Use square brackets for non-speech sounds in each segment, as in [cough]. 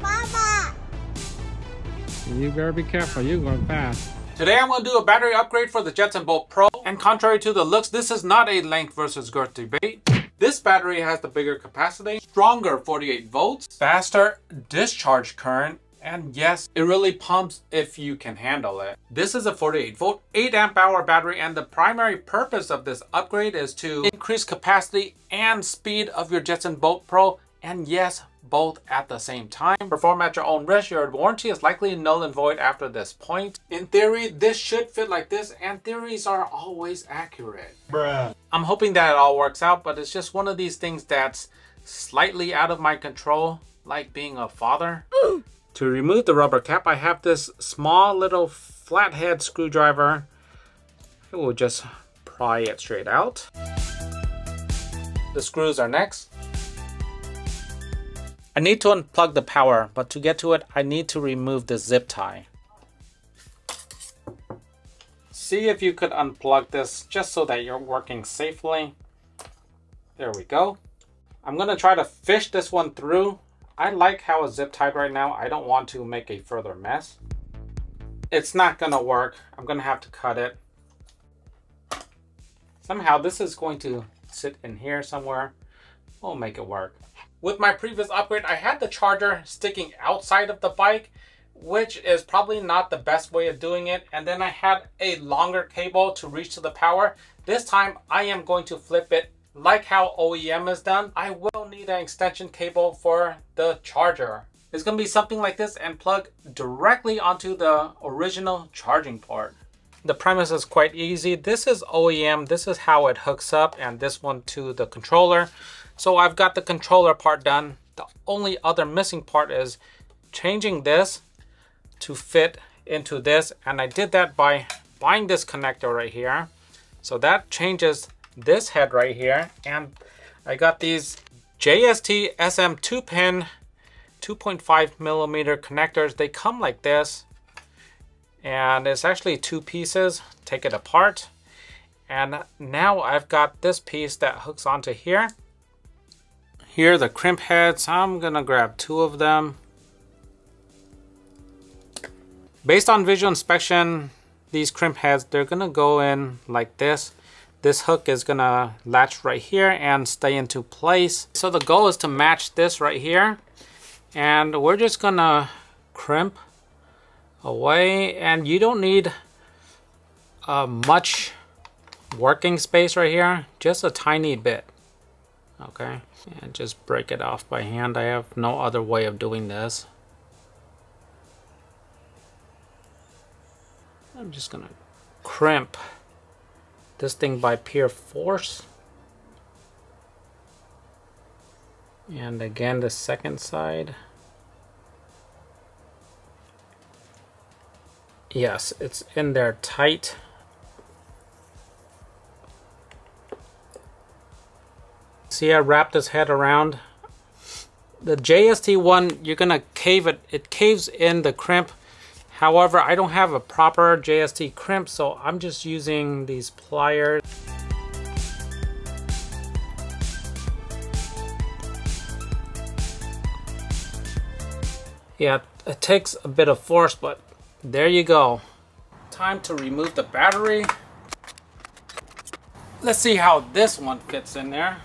Mama. You better be careful, you're going fast. Today I'm going to do a battery upgrade for the Jetson Bolt Pro. And contrary to the looks, this is not a length versus girth debate. This battery has the bigger capacity, stronger 48 volts, faster discharge current, and yes, it really pumps if you can handle it. This is a 48 volt, 8 amp hour battery and the primary purpose of this upgrade is to increase capacity and speed of your Jetson Bolt Pro and yes, both at the same time. Perform at your own risk. Your warranty is likely null and void after this point. In theory, this should fit like this and theories are always accurate. Bruh. I'm hoping that it all works out, but it's just one of these things that's slightly out of my control, like being a father. [gasps] [laughs] to remove the rubber cap, I have this small little flathead screwdriver. It will just pry it straight out. The screws are next. I need to unplug the power, but to get to it, I need to remove the zip tie. See if you could unplug this just so that you're working safely. There we go. I'm gonna try to fish this one through. I like how it's zip tied right now. I don't want to make a further mess. It's not gonna work. I'm gonna have to cut it. Somehow this is going to sit in here somewhere. We'll make it work. With my previous upgrade, I had the charger sticking outside of the bike, which is probably not the best way of doing it. And then I had a longer cable to reach to the power. This time I am going to flip it like how OEM is done. I will need an extension cable for the charger. It's going to be something like this and plug directly onto the original charging port. The premise is quite easy. This is OEM. This is how it hooks up and this one to the controller. So I've got the controller part done. The only other missing part is changing this to fit into this. And I did that by buying this connector right here. So that changes this head right here. And I got these JST SM2 pin 2.5 millimeter connectors. They come like this. And it's actually two pieces. Take it apart. And now I've got this piece that hooks onto here. Here are the crimp heads. I'm gonna grab two of them. Based on visual inspection, these crimp heads, they're gonna go in like this. This hook is gonna latch right here and stay into place. So the goal is to match this right here. And we're just gonna crimp away. And you don't need uh, much working space right here, just a tiny bit. Okay? And just break it off by hand. I have no other way of doing this. I'm just gonna crimp this thing by pure force and again the second side yes it's in there tight See, I wrapped his head around. The JST one, you're gonna cave it. It caves in the crimp. However, I don't have a proper JST crimp, so I'm just using these pliers. Yeah, it takes a bit of force, but there you go. Time to remove the battery. Let's see how this one fits in there.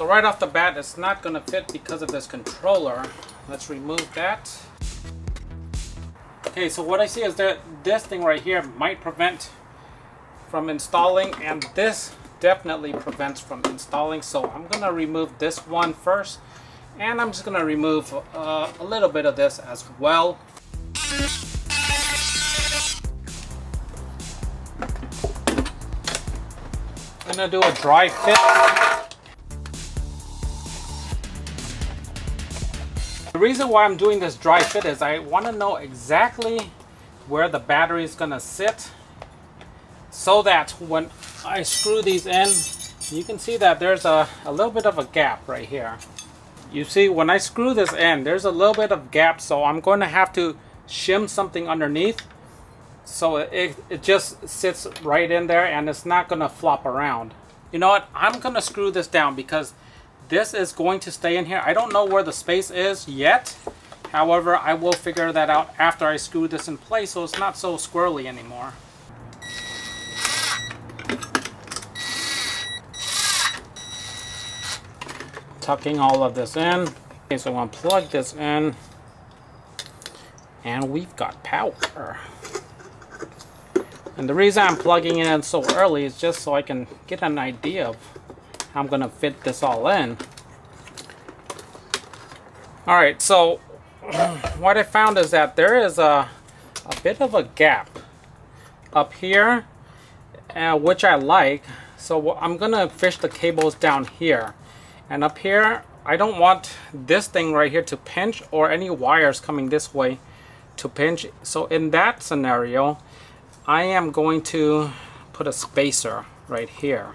So right off the bat, it's not going to fit because of this controller. Let's remove that. Okay, so what I see is that this thing right here might prevent from installing and this definitely prevents from installing. So I'm going to remove this one first and I'm just going to remove uh, a little bit of this as well. I'm going to do a dry fit. Reason why I'm doing this dry fit is I want to know exactly where the battery is going to sit so that when I screw these in, you can see that there's a, a little bit of a gap right here. You see, when I screw this in, there's a little bit of gap, so I'm going to have to shim something underneath so it, it just sits right in there and it's not gonna flop around. You know what, I'm gonna screw this down because this is going to stay in here. I don't know where the space is yet. However, I will figure that out after I screw this in place so it's not so squirrely anymore. Tucking all of this in. Okay, so I'm gonna plug this in. And we've got power. And the reason I'm plugging it in so early is just so I can get an idea of I'm to fit this all in. Alright, so [clears throat] what I found is that there is a, a bit of a gap up here, uh, which I like. So I'm to fish the cables down here. And up here, I don't want this thing right here to pinch or any wires coming this way to pinch. So in that scenario, I am going to put a spacer right here.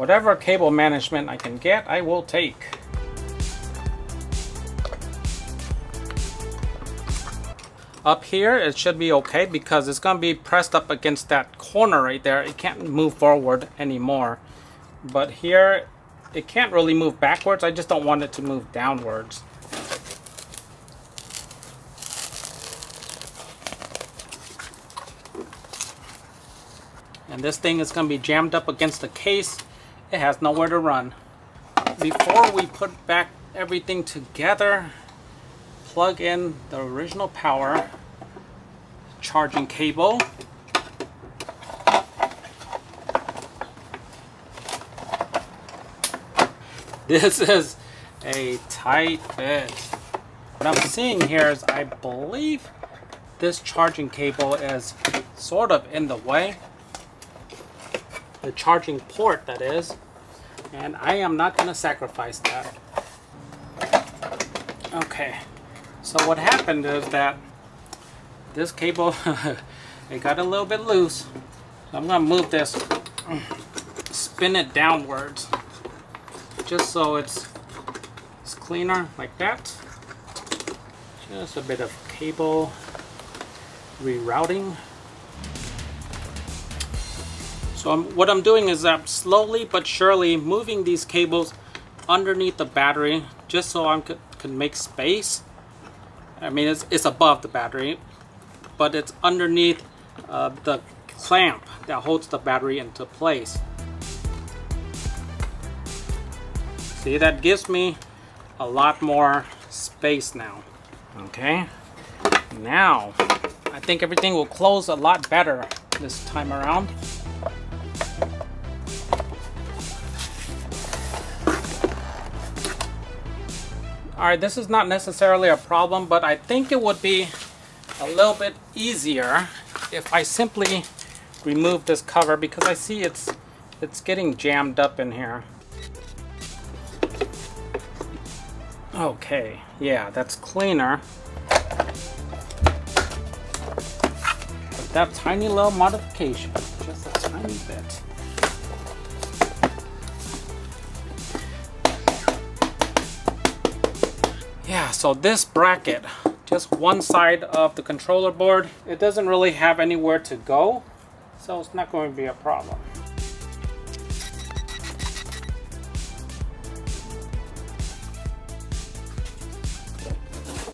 Whatever cable management I can get, I will take. Up here, it should be okay because it's going to be pressed up against that corner right there. It can't move forward anymore. But here, it can't really move backwards. I just don't want it to move downwards. and this thing is going to be jammed up against the case it has nowhere to run. Before we put back everything together plug in the original power charging cable. This is a tight fit. What I'm seeing here is I believe this charging cable is sort of in the way the charging port that is. And I am not going to sacrifice that. Okay. So what happened is that this cable [laughs] it got a little bit loose. I'm going to move this [clears throat] spin it downwards just so it's, it's cleaner like that. Just a bit of cable rerouting so I'm, what I'm doing is I'm slowly but surely moving these cables underneath the battery just so I can make space. I mean, it's, it's above the battery, but it's underneath uh, the clamp that holds the battery into place. See, that gives me a lot more space now. Okay, now I think everything will close a lot better this time around. Alright, this is not necessarily a problem, but I think it would be a little bit easier if I simply remove this cover because I see it's it's getting jammed up in here. Okay, yeah, that's cleaner. But that tiny little modification, just a tiny bit. So this bracket just one side of the controller board it doesn't really have anywhere to go so it's not going to be a problem.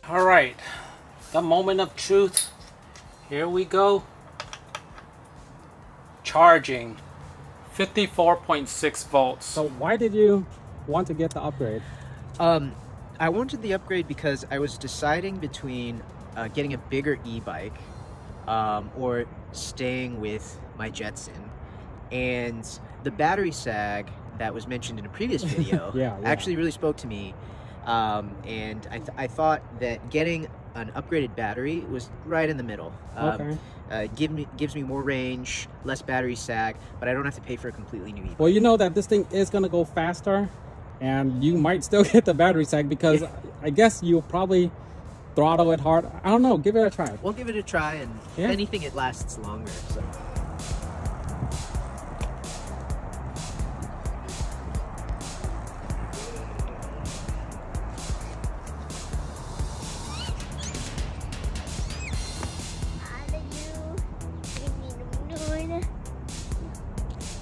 All right the moment of truth. Here we go. Charging 54.6 volts. So why did you want to get the upgrade? Um I wanted the upgrade because I was deciding between uh, getting a bigger e-bike um, or staying with my Jetson. And the battery sag that was mentioned in a previous [laughs] video yeah, yeah. actually really spoke to me. Um, and I, th I thought that getting an upgraded battery was right in the middle. Um, okay. Uh, give me gives me more range, less battery sag, but I don't have to pay for a completely new e-bike. Well, you know that this thing is gonna go faster and you might still [laughs] get the battery sag because I guess you'll probably throttle it hard. I don't know. Give it a try. We'll give it a try, and yeah. if anything, it lasts longer. So.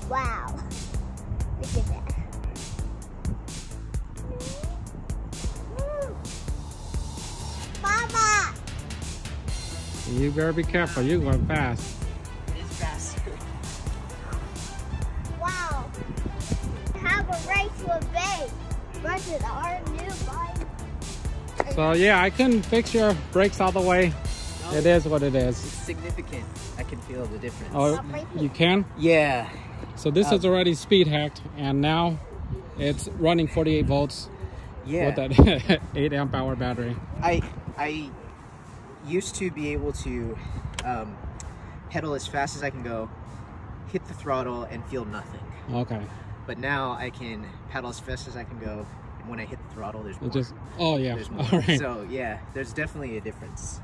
Wow. You better be careful. You're going fast. It's fast. [laughs] Wow. Have a race with Bay versus our new bike. So yeah, I couldn't fix your brakes all the way. It is what it It's significant. I can feel the difference. Oh, mm-hmm. you can? Yeah. So this is um, already speed hacked, and now it's running 48 volts Yeah. with that [laughs] 8 amp hour battery. I I used to be able to um, pedal as fast as I can go, hit the throttle, and feel nothing. Okay. But now I can pedal as fast as I can go, and when I hit the throttle, there's more. It just. Oh yeah. there's [laughs] more. All right. So yeah, there's definitely a difference.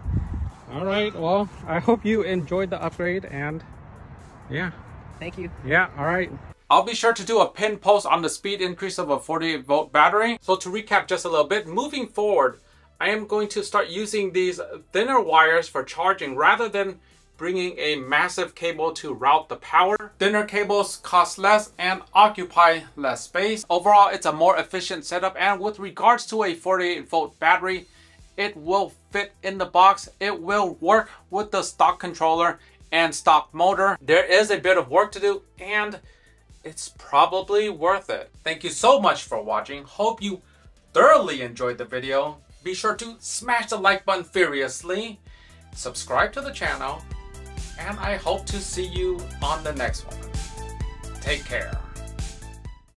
All right. Well, I hope you enjoyed the upgrade, and yeah, Thank you. yeah. All right. I'll be sure to do a pin post on the speed increase of a 48 volt battery. So to recap just a little bit, moving forward, I am going to start using these thinner wires for charging rather than bringing a massive cable to route the power. Thinner cables cost less and occupy less space. Overall, it's a more efficient setup and with regards to a 48 volt battery, it will fit in the box. It will work with the stock controller and stock motor. There is a bit of work to do and it's probably worth it. Thank you so much for watching. Hope you thoroughly enjoyed the video. Be sure to smash the like button furiously, subscribe to the channel, and I hope to see you on the next one. Take care.